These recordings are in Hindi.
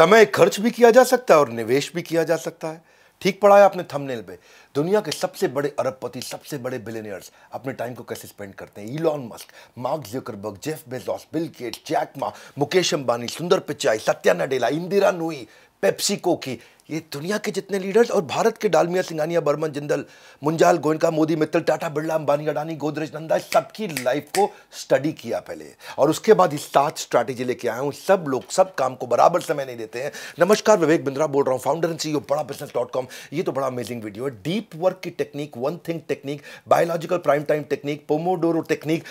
समय खर्च भी किया जा सकता है और निवेश भी किया जा सकता है। ठीक पढ़ा है आपने थंबनेल पे। दुनिया के सबसे बड़े अरबपति, सबसे बड़े बिलेनियर्स अपने टाइम को कैसे स्पेंड करते हैं? Elon Musk Mark Zuckerberg Jeff Bezos Bill Gates Jack Ma Mukesh Ambani Sundar Pichai Satya Nadella Indra Nooyi PepsiCo की ये दुनिया के जितने लीडर्स और भारत के डालमिया सिंगानिया, बर्मन, जिंदल, मुंजाल, गोयनका, मोदी, मित्तल, टाटा, बिरला, अंबानी, अडानी, गोदरेज, नंदा, सबकी लाइफ को स्टडी किया पहले। और उसके बाद इस सात स्ट्रैटेजी लेके आया हूँ। सब लोग, सब काम को बराबर समय नहीं देते हैं। नमस्कार, विवेक बिंद्रा बोल रहा हूँ founder and CEO Bada business dot com ये तो बड़ा अमेजिंग वीडियो है। डीप वर्क की technique one thing technique biological prime time technique pomodoro technique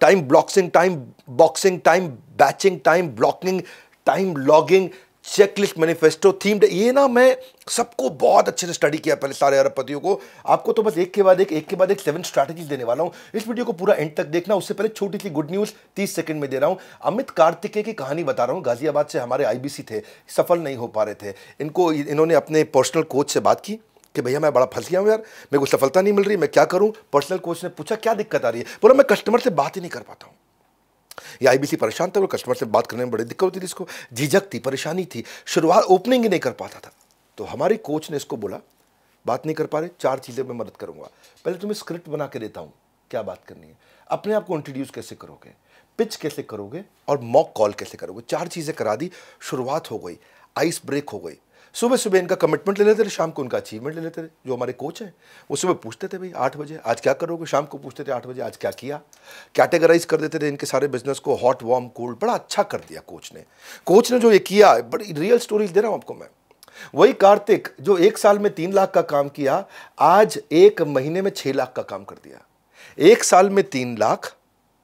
time blocking time boxing time batching time blocking time logging checklist manifesto themed ये ना मैं सबको बहुत अच्छे से स्टडी किया पहले सारे अरबपतियों को। आपको तो बस एक के बाद एक एक के बाद एक सेवन स्ट्रैटेजीज देने वाला हूँ। इस वीडियो को पूरा एंड तक देखना। उससे पहले छोटी सी गुड न्यूज़ तीस सेकंड में दे रहा हूँ। अमित कार्तिकेय की कहानी बता रहा हूँ। गाजियाबाद से हमारे आईबीसी थे। सफल नहीं हो पा रहे थे। इनको, इन्होंने अपने पर्सनल कोच से बात की कि भैया मैं बड़ा फंस गया हूँ यार। मेरे को सफलता नहीं मिल रही। मैं क्या करूँ? पर्सनल कोच ने पूछा, क्या दिक्कत आ रही है? बोला, मैं कस्टमर से बात ही नहीं कर पाता हूँ। ये आईबीसी परेशान था और कस्टमर से बात करने में बड़ी दिक्कत होती थी इसको। झिझक थी, परेशानी थी। शुरुआत ओपनिंग ही नहीं कर पाता था। तो हमारे कोच ने इसको बोला, बात नहीं कर पा रहे, चार चीज़ें मैं मदद करूँगा। पहले तुम्हें स्क्रिप्ट बना के देता हूँ, क्या बात करनी है? अपने आप को इंट्रोड्यूस कैसे करोगे? पिच कैसे करोगे? और मॉक कॉल कैसे करोगे? चार चीज़ें करा दी, शुरुआत हो गई आइस ब्रेक हो गई। सुबह सुबह इनका कमिटमेंट ले लेते थे, शाम को उनका अचीवमेंट ले लेते थे, जो हमारे कोच हैं, वो सुबह पूछते थे, भाई, आठ बजे, आज क्या करोगे? शाम को पूछते थे, आठ बजे, आज क्या किया? कैटेगराइज कर देते थे इनके सारे बिज़नेस को हॉट वार्म कोल्ड बड़ा अच्छा कर दिया कोच ने। कोच ने जो ये किया, बड़ी रियल स्टोरीज दे रहा हूँ आपको मैं। वही कार्तिक, जो एक साल में तीन लाख का काम किया, आज एक महीने में छः लाख का काम कर दिया। एक साल में तीन लाख,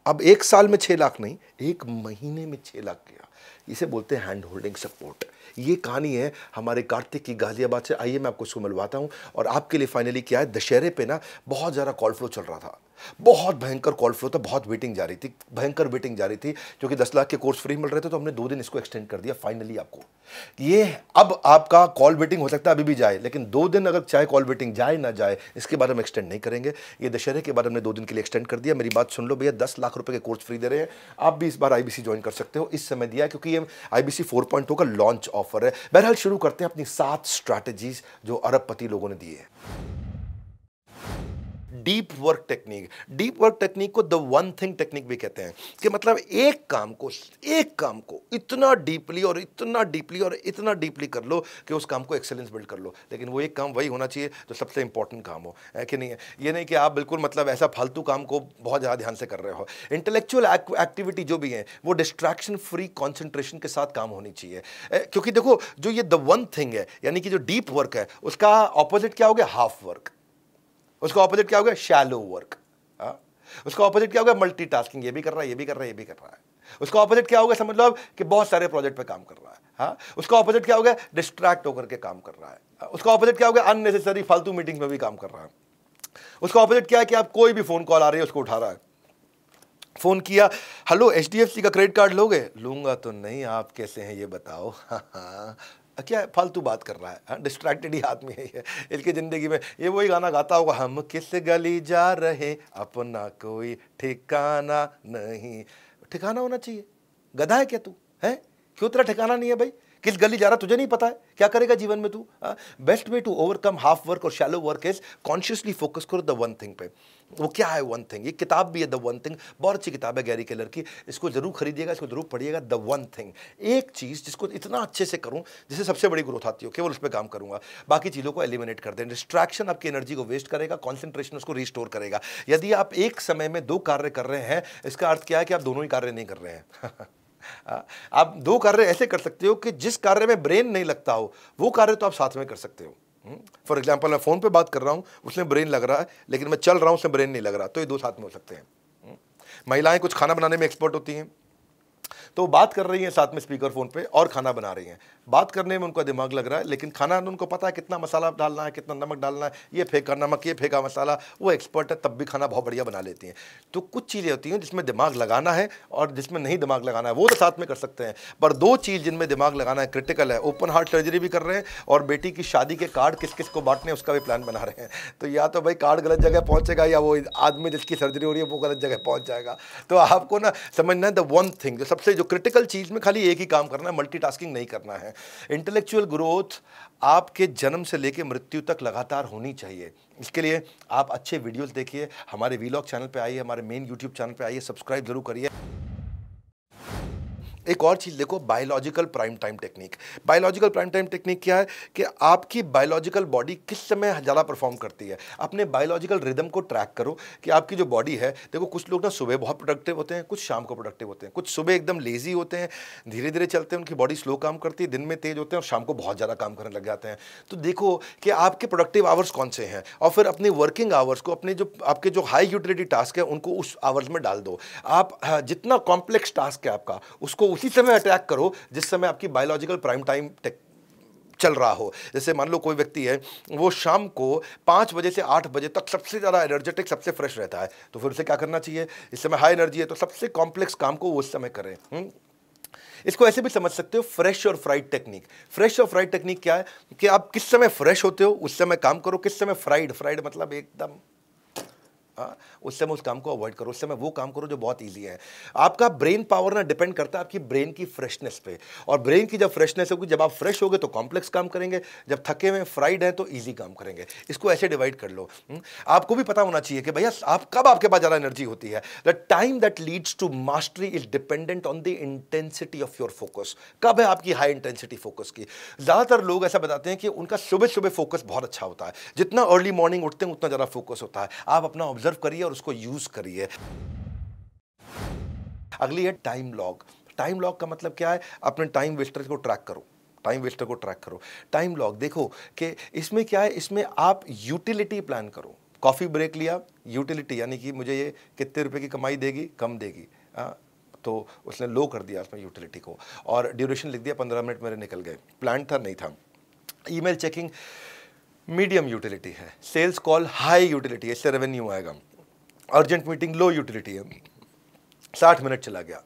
अब एक साल में छः लाख नहीं, एक महीने में छः लाख किया। इसे बोलते हैं हैंड होल्डिंग सपोर्ट ये कहानी है हमारे कार्तिक की गाजियाबाद से। आइए मैं आपको इसको मिलवाता हूँ और आपके लिए फाइनली क्या है? दशहरे पे ना बहुत ज़्यादा कॉल फ्लो चल रहा था। बहुत भयंकर कॉल फ्लो था, बहुत वेटिंग जा रही थी, भयंकर वेटिंग जा रही थी, क्योंकि दस लाख के कोर्स फ्री मिल रहे थे तो हमने दो दिन इसको एक्सटेंड कर दिया फाइनली आपको। ये अब आपका कॉल वेटिंग हो सकता है, अभी भी जाए, लेकिन दो दिन अगर चाहे कॉल वेटिंग जाए, ना जाए, इसके बाद हम एक्सटेंड नहीं करेंगे। ये दशहरे के बाद हमने दो दिन के लिए एक्सटेंड कर दिया। मेरी बात सुन लो भैया, दस लाख रुपए के कोर्स फ्री दे रहे हैं। आप भी इस बार आईबीसी ज्वाइन कर सकते हो। इस समय दिया क्योंकि ये फोर पॉइंट का लॉन्च ऑफ़र है। बहरहाल शुरू करते हैं अपनी सात स्ट्रैटेजीज जो अरबपति लोगों ने दिए हैं। Deep work technique, deep work technique को द वन थिंग टेक्निक भी कहते हैं, कि मतलब एक काम को, एक काम को इतना डीपली और इतना डीपली और इतना डीपली कर लो कि उस काम को एक्सेलेंस बिल्ड कर लो। लेकिन वो एक काम वही होना चाहिए जो सबसे इंपॉर्टेंट काम हो, है कि नहीं? है ये नहीं कि आप बिल्कुल मतलब ऐसा फालतू काम को बहुत ज़्यादा ध्यान से कर रहे हो। इंटेलेक्चुअल एक्टिविटी जो भी है, वो डिस्ट्रैक्शन फ्री कॉन्सेंट्रेशन के साथ काम होनी चाहिए। क्योंकि देखो, जो ये द वन थिंग है, यानी कि जो डीप वर्क है, उसका ऑपोजिट क्या हो गया? हाफ़ वर्क उसका ऑपोजिट क्या हो गया? शैलो वर्क उसका ऑपोजिट क्या हो गया? मल्टीटास्किंग ये भी कर रहा है, ये भी कर रहा है, ये भी कर रहा है. उसका ऑपोजिट क्या हो गया? समझ लो आप कि बहुत सारे प्रोजेक्ट पे काम कर रहा है. हाँ? उसका ऑपोजिट क्या हो गया? डिस्ट्रैक्ट होकर के काम कर रहा है. हाँ? उसका ऑपोजिट क्या हो गया? अननेसेसरी फालतू मीटिंग में भी काम कर रहा है. उसका ऑपोजिट क्या है कि आप कोई भी फ़ोन कॉल आ रही है, उसको उठा रहा है. फ़ोन किया हेलो एचडीएफसी का क्रेडिट कार्ड लोगे? लूँगा तो नहीं, आप कैसे हैं, ये बताओ. हाँ हाँ. क्या फालतू बात कर रहा है? डिस्ट्रैक्टेड हाँ, ही आदमी है ये। ज़िंदगी में ये वही गाना गाता होगा हम किस गली जा रहे अपना कोई ठिकाना नहीं। ठिकाना होना चाहिए। गधा है क्या तू? है? क्यों तेरा ठिकाना नहीं है भाई? किस गली जा रहा तुझे नहीं पता है। क्या करेगा जीवन में तू? Best way to overcome half work और shallow work is consciously focus करो द वन थिंग पे। वो क्या है वन थिंग ये किताब भी है द वन थिंग बहुत अच्छी किताब है गैरी केलर की। इसको ज़रूर खरीदिएगा, इसको ज़रूर पढ़िएगा द वन थिंग एक चीज़ जिसको इतना अच्छे से करूँ जिससे सबसे बड़ी ग्रोथ आती हो, केवल उस पर काम करूँगा। बाकी चीज़ों को एलिमिनेट कर दें। डिस्ट्रैक्शन आपकी एनर्जी को वेस्ट करेगा कॉन्सेंट्रेशन उसको रिस्टोर करेगा। यदि आप एक समय में दो कार्य कर रहे हैं, इसका अर्थ क्या है कि आप दोनों ही कार्य नहीं कर रहे हैं? आप दो कार्य ऐसे कर सकते हो कि जिस कार्य में ब्रेन नहीं लगता हो, वो कार्य तो आप साथ में कर सकते हो। फॉर एग्ज़ाम्पल मैं फ़ोन पे बात कर रहा हूँ, उसमें ब्रेन लग रहा है, लेकिन मैं चल रहा हूँ, उसमें ब्रेन नहीं लग रहा तो ये दो साथ में हो सकते हैं। हम्म। महिलाएँ कुछ खाना बनाने में एक्सपर्ट होती हैं। तो बात कर रही हैं साथ में स्पीकर फ़ोन पे और खाना बना रही हैं। बात करने में उनका दिमाग लग रहा है, लेकिन खाना उनको पता है कितना मसाला डालना है, कितना नमक डालना है, ये फेंका नमक, ये फेंका मसाला, वो एक्सपर्ट है, तब भी खाना बहुत बढ़िया बना लेती हैं। तो कुछ चीज़ें होती हैं जिसमें दिमाग लगाना है और जिसमें नहीं दिमाग लगाना है, वो तो साथ में कर सकते हैं। पर दो चीज़ जिनमें दिमाग लगाना है क्रिटिकल है ओपन हार्ट सर्जरी भी कर रहे हैं और बेटी की शादी के कार्ड किस किस को बांटने उसका भी प्लान बना रहे हैं। तो या तो भाई कार्ड गलत जगह पहुँचेगा या वो आदमी जिसकी सर्जरी हो रही है, वो गलत जगह पहुँच जाएगा। तो आपको ना समझना है द वन थिंग जो सबसे जो क्रिटिकल चीज़ में खाली एक ही काम करना है मल्टीटास्किंग नहीं करना है। इंटेलेक्चुअल ग्रोथ आपके जन्म से लेकर मृत्यु तक लगातार होनी चाहिए। इसके लिए आप अच्छे वीडियोस देखिए, हमारे वीलॉग चैनल पे आइए, हमारे मेन यूट्यूब चैनल पे आइए सब्सक्राइब ज़रूर करिए। एक और चीज़ देखो biological prime time technique biological prime time technique क्या है? कि आपकी बायोलॉजिकल बॉडी किस समय ज़्यादा परफॉर्म करती है? अपने बायोलॉजिकल रिदम को ट्रैक करो कि आपकी जो बॉडी है देखो कुछ लोग ना सुबह बहुत प्रोडक्टिव होते हैं कुछ शाम को प्रोडक्टिव होते हैं कुछ सुबह एकदम लेजी होते हैं धीरे धीरे चलते हैं उनकी बॉडी स्लो काम करती है दिन में तेज होते हैं और शाम को बहुत ज़्यादा काम करने लग जाते हैं। तो देखो कि आपके प्रोडक्टिव आवर्स कौन से हैं? और फिर अपने वर्किंग आवर्स को अपने जो आपके जो हाई यूटिलिटी टास्क है उनको उस आवर्स में डाल दो। आप हाँ, जितना कॉम्प्लेक्स टास्क है आपका उसको उसी समय अटैक करो, जिस समय आपकी बायोलॉजिकल प्राइम टाइम चल रहा हो। जैसे मान लो कोई व्यक्ति है, वो शाम को पाँच बजे से आठ बजे तक सबसे ज़्यादा एनर्जेटिक सबसे फ्रेश रहता है। तो फिर उसे क्या करना चाहिए? इस समय हाई एनर्जी है तो सबसे कॉम्प्लेक्स काम को उस समय करें। हुँ? इसको ऐसे भी समझ सकते हो फ्रेश और फ्राइड टेक्निक फ्रेश और फ्राइड टेक्निक क्या है? कि आप किस समय फ्रेश होते हो, उस समय काम करो। किस समय फ्राइड फ्राइड मतलब एकदम हाँ, उस समय उस काम को अवॉइड करो उस समय वो काम करो जो बहुत ईजी है। आपका ब्रेन पावर ना डिपेंड करता है आपकी ब्रेन की फ्रेशनेस पे। और ब्रेन की जब फ्रेशनेस होगी जब आप फ्रेश होगे तो कॉम्प्लेक्स काम करेंगे जब थके हुए फ्राइड है तो ईजी काम करेंगे। इसको ऐसे डिवाइड कर लो। हम्म? आपको भी पता होना चाहिए कि भैया आप कब आपके पास ज़्यादा एनर्जी होती है? The time that leads to mastery is dependent on the intensity of your focus कब है आपकी हाई इंटेंसिटी फोकस की? ज़्यादातर लोग ऐसा बताते हैं कि उनका सुबह सुबह फोकस बहुत अच्छा होता है। जितना अर्ली मॉर्निंग उठते हैं उतना ज़्यादा फोकस होता है। आप अपना ऑब्ज़र्व करिए और उसको यूज़ करिए। अगली है टाइम लॉग टाइम लॉग का मतलब क्या है? अपने टाइम वेस्टर को ट्रैक करो। टाइम वेस्टर को ट्रैक करो। टाइम लॉग देखो कि इसमें क्या है? इसमें आप यूटिलिटी प्लान करो। कॉफ़ी ब्रेक लिया यूटिलिटी यानी कि मुझे ये कितने रुपए की कमाई देगी? कम देगी। आ, हाँ, तो उसने लो कर दिया उसमें यूटिलिटी को। और ड्यूरेशन लिख दिया पंद्रह मिनट मेरे निकल गए। प्लान था नहीं था। ईमेल चेकिंग मीडियम यूटिलिटी है। सेल्स कॉल हाई यूटिलिटी है, इससे रेवेन्यू आएगा। अर्जेंट मीटिंग लो यूटिलिटी है। साठ मिनट चला गया।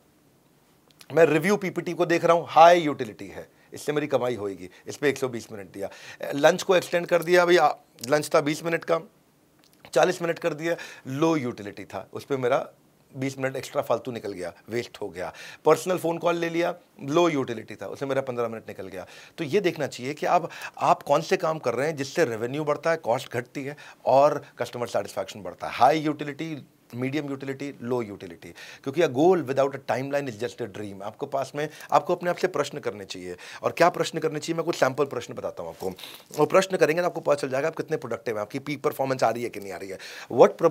मैं रिव्यू पीपीटी को देख रहा हूँ, हाई यूटिलिटी है। इससे मेरी कमाई होगी इस पर 120 मिनट दिया। लंच को एक्सटेंड कर दिया भैया। लंच था 20 मिनट का। 40 मिनट कर दिया। लो यूटिलिटी था। उस पर मेरा 20 मिनट एक्स्ट्रा फालतू निकल गया वेस्ट हो गया। पर्सनल फ़ोन कॉल ले लिया लो यूटिलिटी था, उससे मेरा 15 मिनट निकल गया। तो ये देखना चाहिए कि आप आप कौन से काम कर रहे हैं जिससे रेवेन्यू बढ़ता है कॉस्ट घटती है और कस्टमर सेटिस्फैक्शन बढ़ता है। High utility medium utility, low utility. क्योंकि a goal without a time line is just a dream आपको पास में, आपको अपने आप से प्रश्न करने चाहिए। और क्या प्रश्न करने चाहिए? मैं कुछ सैंपल प्रश्न बताता हूँ आपको। और प्रश्न करेंगे तो आपको पता चल जाएगा आप कितने प्रोडक्टिव हैं। आपकी पीक परफॉर्मेंस आ रही है कि नहीं आ रही है। What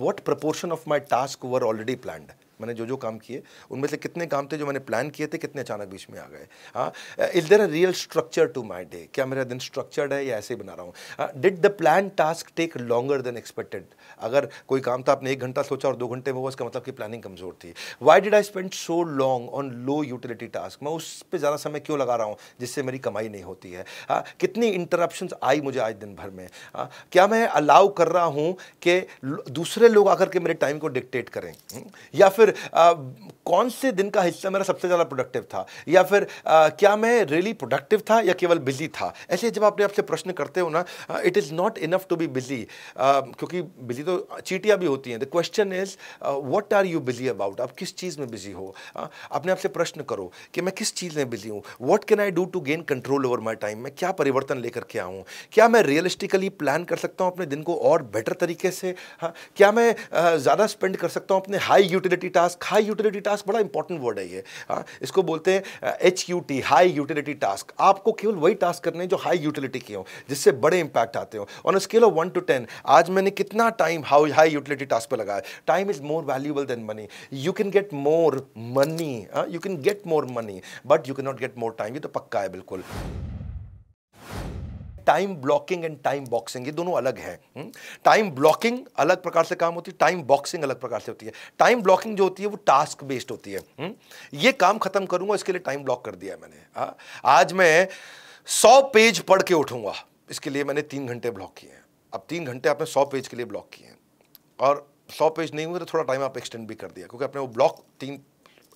what proportion of my task were already planned मैंने जो जो काम किए उनमें से कितने काम थे जो मैंने प्लान किए थे कितने अचानक बीच में आ गए। हाँ is there a real structure to my day क्या मेरा दिन स्ट्रक्चर्ड है या ऐसे ही बना रहा हूँ? Did the plan task take longer than expected अगर कोई काम था आपने एक घंटा सोचा और दो घंटे में हुआ इसका मतलब कि प्लानिंग कमज़ोर थी। Why did I spend so long on low utility task मैं उस पर ज़्यादा समय क्यों लगा रहा हूँ जिससे मेरी कमाई नहीं होती है? हाँ कितनी इंटरप्शन आई मुझे आज दिन भर में? हाँ क्या मैं अलाउ कर रहा हूँ कि दूसरे लोग आकर के मेरे टाइम को डिक्टेट करें? हम्म, या फिर आ, कौन से दिन का हिस्सा मेरा सबसे ज़्यादा प्रोडक्टिव था? या फिर आ, क्या मैं रियली प्रोडक्टिव था या केवल बिज़ी था? ऐसे जब अपने आपसे प्रश्न करते हो ना it is not enough to be busy क्योंकि बिज़ी तो चीटियाँ भी होती हैं। The question is what are you busy about आप किस चीज़ में बिज़ी हो? अपने आपसे प्रश्न करो कि मैं किस चीज़ में बिज़ी हूँ? What can I do to gain control over my time मैं क्या परिवर्तन लेकर के आऊँ? क्या मैं रियलिस्टिकली प्लान कर सकता हूँ अपने दिन को और बेटर तरीके से? हाँ क्या मैं ज़्यादा स्पेंड कर सकता हूँ अपने high utility task high utility task बड़ा इंपॉर्टेंट वर्ड है ये। हाँ इसको बोलते हैं H U T high utility task आपको केवल वही टास्क करने हैं जो हाई यूटिलिटी के हो, जिससे बड़े इंपैक्ट आते हो। On scale of one to ten आज मैंने कितना time how high utility task पे लगाया। Time is more valuable than money you can get more money you can get more money but you can not get more time ये तो पक्का है, बिल्कुल। Time blocking and time boxing ये दोनों अलग है। टाइम ब्लॉकिंग अलग प्रकार से काम होती है टाइम बॉक्सिंग अलग प्रकार से होती है। टाइम ब्लॉकिंग जो होती है, वो टास्क बेस्ड होती है। हम्म? ये काम खत्म करूँगा, इसके लिए टाइम ब्लॉक कर दिया मैंने? हाँ? आज मैं सौ पेज पढ़ के उठूँगा, इसके लिए मैंने तीन घंटे ब्लॉक किए हैं। अब तीन घंटे आपने सौ पेज के लिए ब्लॉक किए हैं। और सौ पेज नहीं हुए तो थोड़ा टाइम आप एक्सटेंड भी कर दिया, क्योंकि आपने वो ब्लॉक तीन,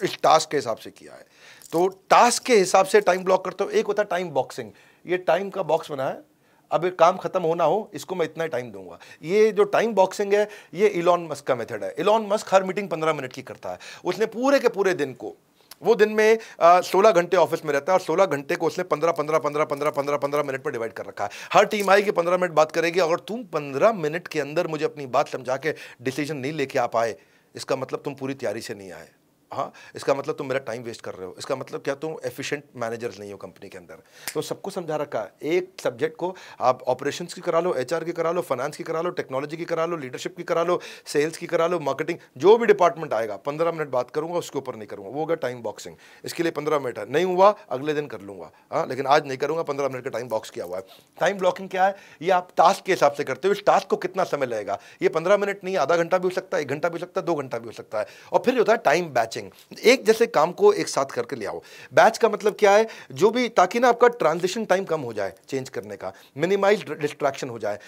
इस टास्क के हिसाब से किया है। तो टास्क के हिसाब से टाइम ब्लॉक करते हो, एक होता है टाइम बॉक्सिंग ये टाइम का बॉक्स बना है। अब काम खत्म होना हो, इसको मैं इतना टाइम दूँगा। ये जो टाइम बॉक्सिंग है, ये इलॉन मस्क का मेथड है। इलॉन मस्क हर मीटिंग पंद्रह मिनट की करता है। उसने पूरे के पूरे दिन को, वो दिन में सोलह घंटे ऑफ़िस में रहता है और सोलह घंटे को उसने पंद्रह पंद्रह पंद्रह पंद्रह पंद्रह पंद्रह मिनट में डिवाइड कर रखा है। हर टीम आएगी, पंद्रह मिनट बात करेगी, अगर तुम पंद्रह मिनट के अंदर मुझे अपनी बात समझा के डिसीज़न नहीं लेके आ पाए, इसका मतलब तुम पूरी तैयारी से नहीं आए। हाँ इसका मतलब तुम मेरा टाइम वेस्ट कर रहे हो। इसका मतलब क्या तुम एफिशिएंट मैनेजर्स नहीं हो कंपनी के अंदर। तो सबको समझा रखा है। एक सब्जेक्ट को आप ऑपरेशंस की करा लो एचआर की करा लो फाइनेंस की करा लो टेक्नोलॉजी की करा लो लीडरशिप की करा लो सेल्स की करा लो मार्केटिंग जो भी डिपार्टमेंट आएगा, पंद्रह मिनट बात करूँगा, उसके ऊपर नहीं करूँगा। वो होगा टाइम बॉक्सिंग इसके लिए पंद्रह मिनट है। नहीं हुआ, अगले दिन कर लूँगा। हाँ लेकिन आज नहीं करूँगा, पंद्रह मिनट का टाइम बॉक्स किया हुआ है। टाइम ब्लॉकिंग क्या है? ये आप टास्क के हिसाब से करते हो। इस टास्क को कितना समय लगेगा? ये पंद्रह मिनट नहीं, आधा घंटा भी हो सकता है, एक घंटा भी हो सकता है, दो घंटा भी हो सकता है। और फिर होता है टाइम बैचिंग एक जैसे काम को एक साथ करके ले आओ। बैच का मतलब क्या है? जो भी, ताकि ना आपका ट्रांजिशन टाइम कम हो जाए चेंज करने का मिनिमाइज डिस्ट्रैक्शन हो जाए।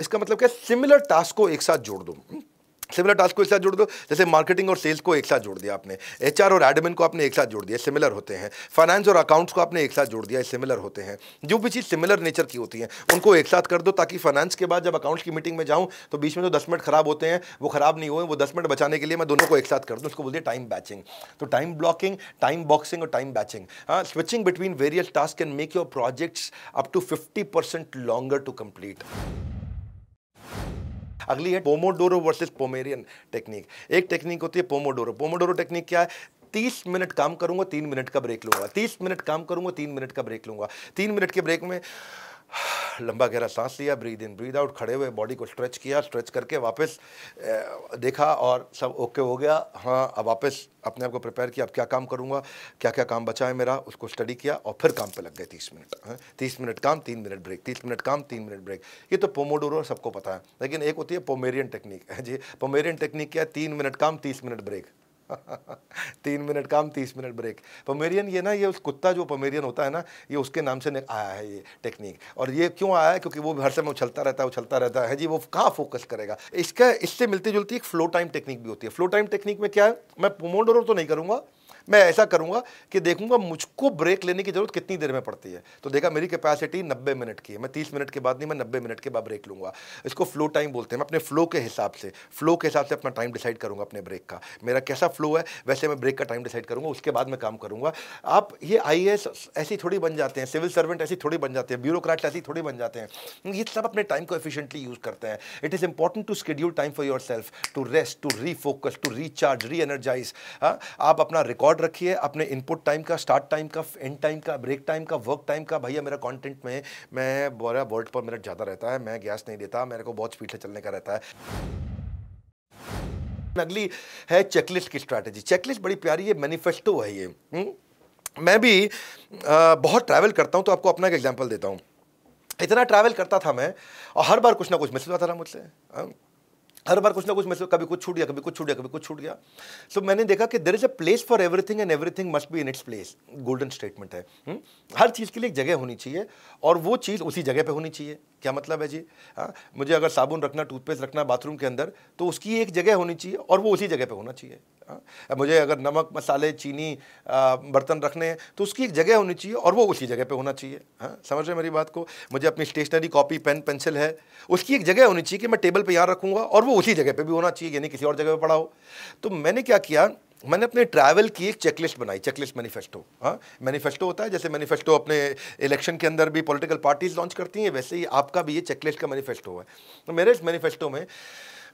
इसका मतलब क्या सिमिलर टास्क को एक साथ जोड़ दो। सिमिलर टास्क को एक साथ जोड़ दो। जैसे मार्केटिंग और सेल्स को एक साथ जोड़ दिया आपने। एचआर और एडमिन को आपने एक साथ जोड़ दिया सिमिलर होते हैं। फाइनेंस और अकाउंट्स को आपने एक साथ जोड़ दिया सिमिलर होते हैं। जो भी चीज़ सिमिलर नेचर की होती हैं, उनको एक साथ कर दो ताकि फाइनेंस के बाद जब अकाउंट्स की मीटिंग में जाऊँ तो बीच में जो दस मिनट खराब होते हैं, वो खराब नहीं हुए, वो दस मिनट बचाने के लिए मैं दोनों को एक साथ कर दूँ। उसको बोलते हैं टाइम बैचिंग तो टाइम ब्लॉकिंग टाइम बॉक्सिंग और टाइम बैचिंग हाँ switching between various task can make your projects up to fifty percent longer to complete अगली है पोमोडोरो वर्सेस पोमेरियन टेक्निक एक टेक्निक होती है पोमोडोरो पोमोडोरो टेक्निक क्या है? तीस मिनट काम करूँगा, तीन मिनट का ब्रेक लूँगा। तीस मिनट काम करूँगा, तीन मिनट का ब्रेक लूँगा। तीन मिनट के ब्रेक में लंबा गहरा सांस लिया ब्रीद इन ब्रीद आउट खड़े हुए बॉडी को स्ट्रेच किया स्ट्रेच करके वापस देखा और सब ओके हो गया। हाँ अब वापस अपने आप को प्रिपेयर किया, अब क्या काम करूँगा क्या क्या काम बचा है मेरा, उसको स्टडी किया और फिर काम पे लग गए तीस मिनट। हाँ तीस मिनट काम, तीन मिनट ब्रेक तीस मिनट काम, तीन मिनट ब्रेक ये तो पोमोडोरो सबको पता है, लेकिन एक होती है पोमेरियन टेक्निक जी पोमेरियन टेक्निक क्या है? तीन मिनट काम, तीस मिनट ब्रेक तीन मिनट काम, तीस मिनट ब्रेक पमेरियन ये ना, ये उस कुत्ता जो पमेरियन होता है ना, ये उसके नाम से आया है ये टेक्निक और ये क्यों आया है? क्योंकि वो हर समय उछलता रहता है, उछलता रहता है। जी, वो कहाँ फोकस करेगा? इसका, इससे मिलती जुलती एक फ्लो टाइम टेक्निक भी होती है। फ्लो टाइम टेक्निक में क्या है? मैं पोमोडोरो तो नहीं करूँगा। मैं ऐसा करूँगा कि देखूँगा मुझको ब्रेक लेने की ज़रूरत कितनी देर में पड़ती है। तो देखा, मेरी कैपेसिटी नब्बे मिनट की है। मैं तीस मिनट के बाद नहीं, मैं नब्बे मिनट के बाद ब्रेक लूँगा। इसको फ्लो टाइम बोलते हैं। मैं अपने फ्लो के हिसाब से फ्लो के हिसाब से अपना टाइम डिसाइड करूँगा अपने ब्रेक का। मेरा कैसा फ्लो है, वैसे मैं ब्रेक का टाइम डिसाइड करूँगा, उसके बाद मैं काम करूँगा। आप ये आईएएस ऐसी थोड़ी बन जाते हैं सिविल सर्वेंट ऐसी थोड़ी बन जाते हैं ब्यूरोक्रेट ऐसी थोड़ी बन जाते हैं। ये सब अपने टाइम को एफिशिएंटली यूज़ करते हैं। It is important to schedule time for yourself to rest to refocus to recharge reenergize आप अपना रिकॉर्ड रखिए, अपने इनपुट टाइम का स्टार्ट टाइम का एंड टाइम का ब्रेक टाइम का वर्क टाइम का, भैया मेरा कंटेंट में, मैं बोरा वोल्ट पर मिनट ज़्यादा रहता है, मैं गैस नहीं देता, मेरे को बहुत स्पीड से चलने का रहता है अगली है चेकलिस्ट की स्ट्रैटेजी चेकलिस्ट बड़ी प्यारी है मैनिफेस्टो है ये? हम्म? मैं भी बहुत ट्रैवल करता हूँ तो आपको अपना एक एग्जांपल देता हूँ इतना ट्रैवल करता था मैं, और हर बार कुछ ना कुछ मिस होता था मुझसे हाँ? हर बार कुछ ना कुछ मैं कभी कुछ छूट गया कभी कुछ छूट गया कभी कुछ छूट गया सो so, मैंने देखा कि there is a place for everything and everything must be in its place golden statement है हुँ? हम्म? हर चीज़ के लिए एक जगह होनी चाहिए और वो चीज़ उसी जगह पे होनी चाहिए क्या मतलब है जी? हाँ मुझे अगर साबुन रखना, टूथपेस्ट रखना बाथरूम के अंदर तो उसकी एक जगह होनी चाहिए और वो उसी जगह पे होना चाहिए। हाँ मुझे अगर नमक, मसाले, चीनी बर्तन रखने हैं तो उसकी एक जगह होनी चाहिए और वो उसी जगह पे होना चाहिए। हाँ समझ रहे मेरी बात को? मुझे अपनी स्टेशनरी कॉपी, पेन, पेंसिल है, उसकी एक जगह होनी चाहिए कि मैं टेबल पर यहाँ रखूँगा और वो उसी जगह पर भी होना चाहिए, यानी किसी और जगह पर पड़ा हो। तो मैंने क्या किया मैंने अपने ट्रैवल की एक चेकलिस्ट बनाई चेकलिस्ट मैनिफेस्टो हाँ? मैनिफेस्टो होता है, जैसे मैनिफेस्टो अपने इलेक्शन के अंदर भी पॉलिटिकल पार्टीज़ लॉन्च करती हैं, वैसे ही आपका भी ये चेकलिस्ट का मैनिफेस्टो है। तो मेरे इस मैनिफेस्टो में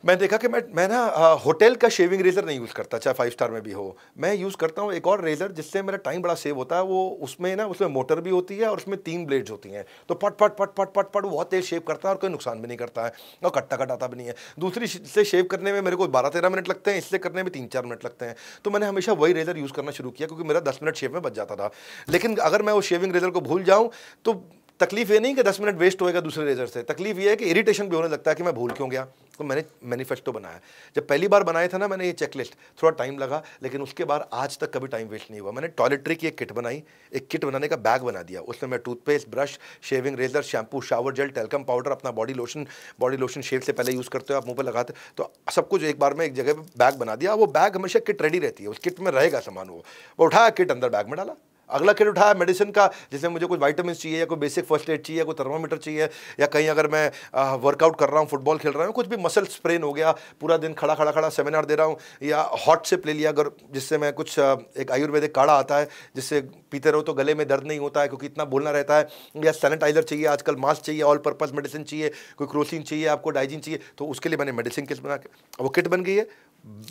मैं देखा कि मैं मैं ना होटल का शेविंग रेज़र नहीं यूज़ करता, चाहे फाइव स्टार में भी हो। मैं यूज़ करता हूँ एक और रेज़र जिससे मेरा टाइम बड़ा सेव होता है, वो उसमें ना, उसमें मोटर भी होती है और उसमें तीन ब्लेड्स होती हैं। तो पट पट पट पट पट पट बहुत तेज़ शेव करता है और कोई नुकसान भी नहीं करता है और कट्टा कटाता भी नहीं है। दूसरी से शेव करने में मेरे को बारह तेरह मिनट लगते हैं, इससे करने में तीन चार मिनट लगते हैं। तो मैंने हमेशा वही रेज़र यूज़ करना शुरू किया क्योंकि मेरा दस मिनट शेव में बच जाता था। लेकिन अगर मैं उस शेविंग रेज़र को भूल जाऊँ तो तकलीफ़ ये नहीं कि दस मिनट वेस्ट होएगा दूसरे रेजर से। तकलीफ़ ये है कि इरिटेशन भी होने लगता है कि मैं भूल क्यों गया। तो मैंने मैनिफेस्टो बनाया। जब पहली बार बनाया था ना मैंने ये चेकलिस्ट थोड़ा टाइम लगा, लेकिन उसके बाद आज तक कभी टाइम वेस्ट नहीं हुआ। मैंने टॉयलेटरी की एक किट बनाई, एक किट बनाने का बैग बना दिया। उसमें मैं toothpaste brush shaving razor shampoo shower gel talcum powder अपना body lotion body lotion shave से पहले यूज़ करते हो, आप मुँह पर लगाते तो सब कुछ एक बार में एक जगह पर बैग बना दिया। वो बैग हमेशा किट रेडी रहती है। उस किट में रहेगा सामान वो। वो उठाया किट अंदर बैग में डाला। अगला किट उठाया मेडिसिन का जैसे मुझे कुछ वाइटामिन चाहिए या कोई बेसिक फ़र्स्ट एड चाहिए, कोई थर्मामीटर चाहिए, या कहीं अगर मैं वर्कआउट कर रहा हूँ फुटबॉल खेल रहा हूँ, कुछ भी मसल स्प्रेन हो गया, पूरा दिन खड़ा खड़ा खड़ा सेमिनार दे रहा हूँ, या हॉट सिप ले लिया, अगर जिससे मैं कुछ एक आयुर्वेदिक काढ़ा आता है, जिससे पीते रहो तो गले में दर्द नहीं होता है, क्योंकि इतना बोलना रहता है, या सैनिटाइजर चाहिए, आजकल मास्क चाहिए ऑल पर्पज़ मेडिसिन चाहिए, कोई क्रोसिन चाहिए, आपको डाइजिन चाहिए तो उसके लिए मैंने मेडिसिन किट बना के वो किट बन गई है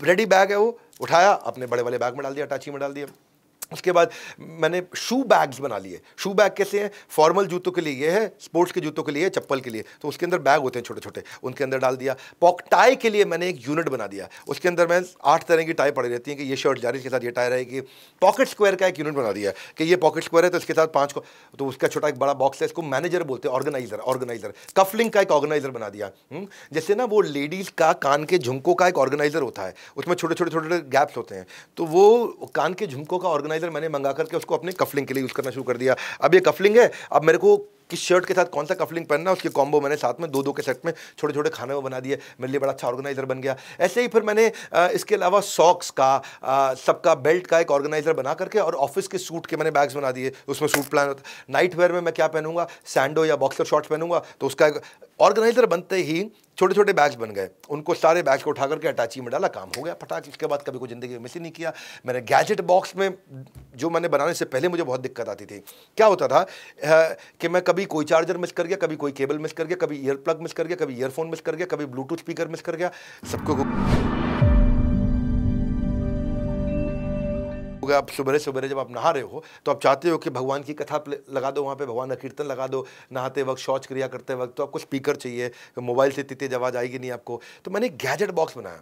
रेडी बैग है वो, उठाया, अपने बड़े वाले बैग में डाल दिया टाची में डाल दिया। उसके बाद मैंने शू बैग्स बना लिए। शू बैग कैसे हैं? फॉर्मल जूतों के लिए ये है स्पोर्ट्स के जूतों के लिए, चप्पल के लिए। तो उसके अंदर बैग होते हैं छोटे छोटे उनके अंदर डाल दिया। पॉक टाई के लिए मैंने एक यूनिट बना दिया। उसके अंदर मैं आठ तरह की टाई पड़ी रहती है कि ये शर्ट जा रही है इसके साथ ये टाई रहेगी। पॉकेट स्क्वायर का एक यूनिट बना दिया कि ये पॉकेट स्क्वायर है तो इसके साथ पाँच को तो उसका छोटा एक बड़ा बॉक्स है, इसको मैनेजर बोलते हैं ऑर्गेनाइजर ऑर्गेनाइजर कफलिंग का एक ऑर्गेनाइजर बना दिया। हम्म? जैसे ना वो लेडीज़ का कान के झुमकों का एक ऑर्गेनाइजर होता है, उसमें छोटे छोटे छोटे गैप्स होते हैं। तो वो कान के झुमकों का ऑर्गेनाइजर मैंने मंगा करके उसको अपने कफलिंग के लिए यूज़ करना शुरू कर दिया। अब ये कफलिंग है, अब मेरे को किस शर्ट के साथ कौन सा कफलिंग पहनना है, उसके कॉम्बो मैंने साथ में दो दो के सेट में छोटे छोटे खाने में बना दिए। मेरे लिए बड़ा अच्छा ऑर्गेनाइजर बन गया। ऐसे ही फिर मैंने इसके अलावा सॉक्स का सबका बेल्ट का एक ऑर्गेनाइजर बना करके और ऑफ़िस के सूट के मैंने बैग्स बना दिए। उसमें सूट प्लान होता नाइट वेयर में मैं क्या पहनूँगा? सैंडो या बॉक्सर शॉर्ट्स पहनूँगा? तो उसका ऑर्गेनाइजर बनते ही छोटे छोटे बैच बन गए। उनको सारे बैच को उठा करके अटैची में डाला, काम हो गया फटाक। इसके बाद कभी कोई ज़िंदगी में मिस ही नहीं किया। मैंने गैजेट बॉक्स में जो मैंने बनाने से पहले मुझे बहुत दिक्कत आती थी। क्या होता था कि मैं कभी कोई चार्जर मिस कर गया, कभी कोई केबल मिस कर गया, कभी ईयर प्लग मिस कर गया, कभी ईयरफोन मिस कर गया, कभी ब्लूटूथ स्पीकर मिस कर गया। सबको आप सुबह सुबह जब आप नहा रहे हो तो आप चाहते हो कि भगवान की कथा लगा दो वहाँ पे, भगवान का कीर्तन लगा दो, नहाते वक्त, शौच क्रिया करते वक्त तो आपको स्पीकर चाहिए, मोबाइल से तेज आवाज़ आएगी नहीं आपको। तो मैंने एक गैजेट बॉक्स बनाया।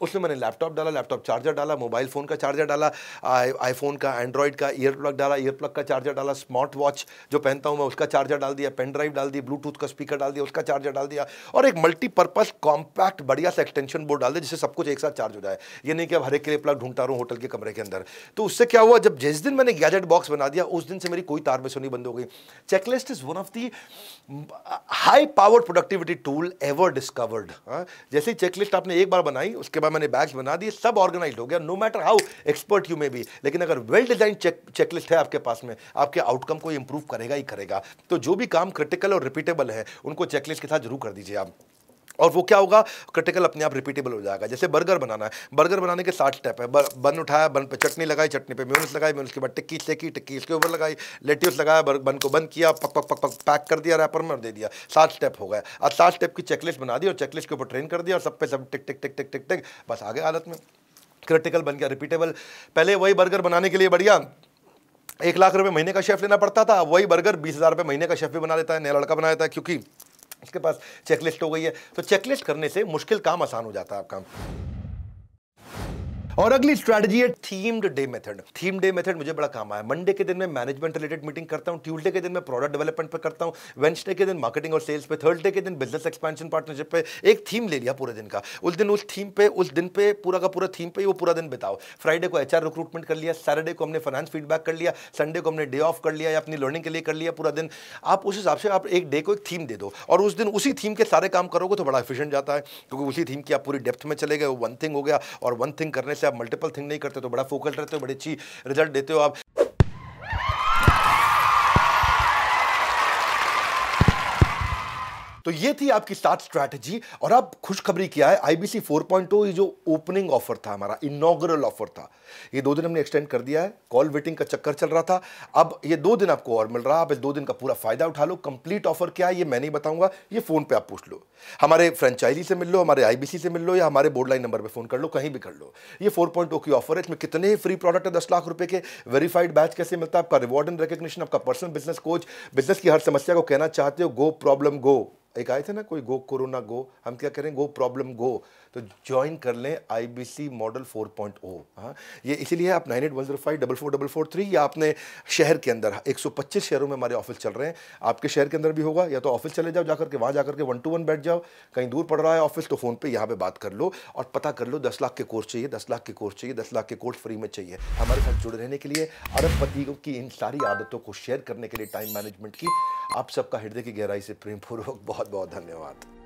उसमें मैंने लैपटॉप डाला, लैपटॉप चार्जर डाला, मोबाइल फ़ोन का चार्जर डाला आईफोन का एंड्रॉयड का ईयर प्लग डाला ईयर प्लग का चार्जर डाला, स्मार्ट वॉच जो पहनता हूँ मैं, उसका चार्जर डाल दिया, पेन ड्राइव डाल दी ब्लूटूथ का स्पीकर डाल दिया, उसका चार्जर डाल दिया और एक मल्टीपर्पज़ कॉम्पैक्ट बढ़िया सा एक्सटेंशन बोर्ड डाल दिया, जिससे सब कुछ एक साथ चार्ज हो जाए। ये नहीं कि अब हर एक के लिए प्लग ढूंढता रहूँ होटल के कमरे के अंदर। तो उससे क्या हुआ, जब जिस दिन मैंने गैजेट बॉक्स बना दिया, उस दिन से मेरी कोई तार में बंद हो गई। Checklist is one of the high power productivity tool ever discovered जैसे चेकलिस्ट आपने एक बार बनाई, उसके बाद मैंने बैग्स बना दिए, सब ऑर्गेनाइज हो गया no matter how expert you में भी लेकिन अगर वेल डिज़ाइन चेक चेकलिस्ट है आपके पास में, आपके आउटकम को इंप्रूव करेगा ही करेगा। तो जो भी काम क्रिटिकल और रिपीटेबल है, उनको चेकलिस्ट के साथ ज़रूर कर दीजिए आप। और वो क्या होगा? क्रिटिकल अपने आप रिपीटेबल हो जाएगा। जैसे बर्गर बनाना है। बर्गर बनाने के सात स्टेप है। बन उठाया बन पे चटनी लगाई, चटनी पे म्यूनस लगाई म्यूनिस के बाद टिक्की सेकी टिक्की, इसके ऊपर लगाई लेट्यूस लगाया बन को बंद किया, पक पक पक पक पैक कर दिया रैपर में दे दिया। सात स्टेप हो गया अब सात स्टेप की चेकलिस्ट बना दी और चेकलिस्ट के ऊपर ट्रेन कर दिया और सब पे सब टिक टिक टिक टिक टिक टिक, बस आगे हालत में। क्रिटिकल बन गया रिपीटेबल पहले वही बर्गर बनाने के लिए बढ़िया। एक लाख रुपये महीने का शेफ लेना पड़ता था। वही बर्गर बीस हज़ार रुपये महीने का शेफ भी बना लेता है, नया लड़का बना लेता है, क्योंकि उसके पास चेकलिस्ट हो गई है। तो चेकलिस्ट करने से मुश्किल काम आसान हो जाता है आपका। और अगली स्ट्रैटेजी है themed day method theme day method मुझे बड़ा काम आया। मंडे के दिन मैं मैनेजमेंट रिलेटेड मीटिंग करता हूँ ट्यूसडे के दिन मैं प्रोडक्ट डेवलपमेंट पर करता हूँ वेंसडे के दिन मार्केटिंग और सेल्स पे थर्सडे के दिन बिज़नेस एक्सपेंशन पार्टनरशिप पे एक थीम ले लिया पूरे दिन का। उस दिन उस थीम पे, उस दिन पे, पूरा का पूरा थीम पे वो पूरा दिन बिताओ। फ्राइडे को एचआर रिक्रूटमेंट कर लिया सैटरडे को हमने फाइनेंस फीडबैक कर लिया संडे को हमने डे ऑफ़ कर लिया या अपनी लर्निंग के लिए कर लिया पूरा दिन। आप उस हिसाब से आप एक डे को एक थीम दे दो और उस दिन उसी थीम के सारे काम करोगे तो बड़ा एफिशिएंट जाता है, क्योंकि उसी थीम की आप पूरी डेप्थ में चले गए वन थिंग हो गया और वन थिंग करने से आप मल्टीपल थिंक नहीं करते तो बड़ा फोकस रहते हो, बड़ी अच्छी रिज़ल्ट देते हो आप। तो ये थी आपकी स्टार्ट स्ट्रैटेजी और अब खुशखबरी क्या है आईबीसी 4.0 ये जो ओपनिंग ऑफ़र था हमारा इनॉग्रल ऑफ़र था, ये दो दिन हमने एक्सटेंड कर दिया है कॉल वेटिंग का चक्कर चल रहा था, अब ये दो दिन आपको और मिल रहा है, आप इस दो दिन का पूरा फ़ायदा उठा लो कंप्लीट ऑफ़र क्या है ये मैं नहीं बताऊँगा, ये फ़ोन पर आप पूछ लो, हमारे फ्रेंचाइजी से मिल लो, हमारे आईबीसी से मिल लो या हमारे बोर्ड लाइन नंबर पर फ़ोन कर लो, कहीं भी कर लो, ये फोर की ऑफ़र है, इसमें कितने फ्री प्रोडक्ट है, दस लाख रुपए के वेरीफाइड बैच कैसे मिलता है, आपका रिवॉर्ड एंड रिकग्निशन आपका पर्सनल बिज़नेस कोच बिज़नेस की हर समस्या को कहना चाहते हो गो प्रॉब्लम गो एक आए थे ना कोई, गो कोरोना, गो। हम क्या करें, गो प्रॉब्लम, गो। तो ज्वाइन कर लें आईबीसी मॉडल 4.0 हाँ। ये इसीलिए आप nine eight one zero five double four double four three या आपने शहर के अंदर 125 शहरों में हमारे ऑफ़िस चल रहे हैं। आपके शहर के अंदर भी होगा, या तो ऑफ़िस चले जाओ, जाकर के वहाँ जाकर के वन टू वन बैठ जाओ। कहीं दूर पड़ रहा है ऑफ़िस तो फ़ोन पर यहाँ पर बात कर लो और पता कर लो, दस लाख के कोर्स चाहिए, दस लाख के कोर्स चाहिए, दस लाख के कोर्स फ्री में चाहिए। हमारे साथ जुड़े रहने के लिए अरबपति की इन सारी आदतों को शेयर करने के लिए टाइम मैनेजमेंट की, आप सबका हृदय की गहराई से प्रेमपूर्वक बहुत बहुत धन्यवाद।